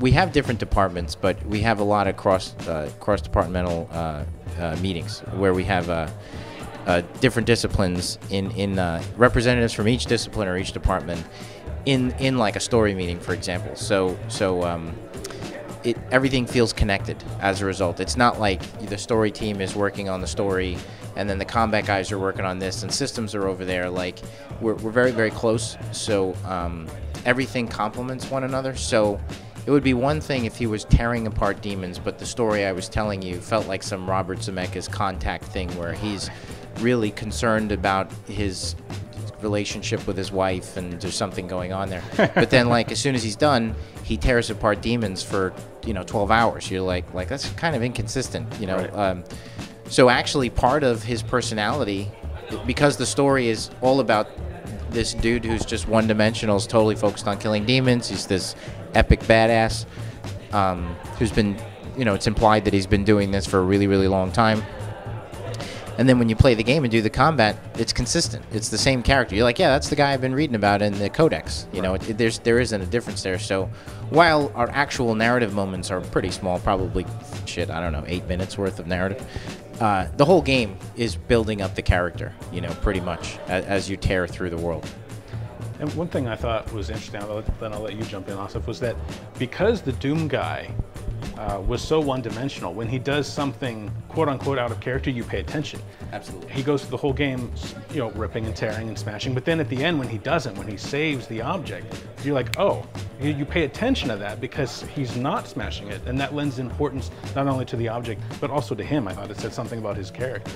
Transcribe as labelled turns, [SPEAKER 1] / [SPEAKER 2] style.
[SPEAKER 1] We have different departments, but we have a lot of cross uh, cross departmental uh, uh, meetings where we have uh, uh, different disciplines in in uh, representatives from each discipline or each department in in like a story meeting, for example. So so. Um, it, everything feels connected as a result. It's not like the story team is working on the story and then the combat guys are working on this and systems are over there. Like we're, we're very, very close. So um, everything complements one another. So it would be one thing if he was tearing apart demons, but the story I was telling you felt like some Robert Zemeckis contact thing where he's really concerned about his relationship with his wife and there's something going on there. but then like as soon as he's done, he tears apart demons for, you know, 12 hours. You're like like that's kind of inconsistent, you know.
[SPEAKER 2] Right.
[SPEAKER 1] Um, so actually part of his personality because the story is all about this dude who's just one-dimensional, is totally focused on killing demons. He's this epic badass um, who's been, you know, it's implied that he's been doing this for a really, really long time. And then when you play the game and do the combat, it's consistent. It's the same character. You're like, yeah, that's the guy I've been reading about in the Codex. You know, it, it- there's there isn't a difference there. So while our actual narrative moments are pretty small, probably shit, I don't know, eight minutes worth of narrative. Uh, the whole game is building up the character, you know, pretty much as, as you tear through the world.
[SPEAKER 2] And one thing I thought was interesting, then I'll let you jump in, Asif, was that because the Doom guy uh, was so one-dimensional, when he does something quote-unquote out of character, you pay attention.
[SPEAKER 1] Absolutely.
[SPEAKER 2] He goes through the whole game, you know, ripping and tearing and smashing, but then at the end, when he doesn't, when he saves the object, you're like, oh, you, you pay attention to that because he's not smashing it, and that lends importance not only to the object, but also to him. I thought it said something about his character.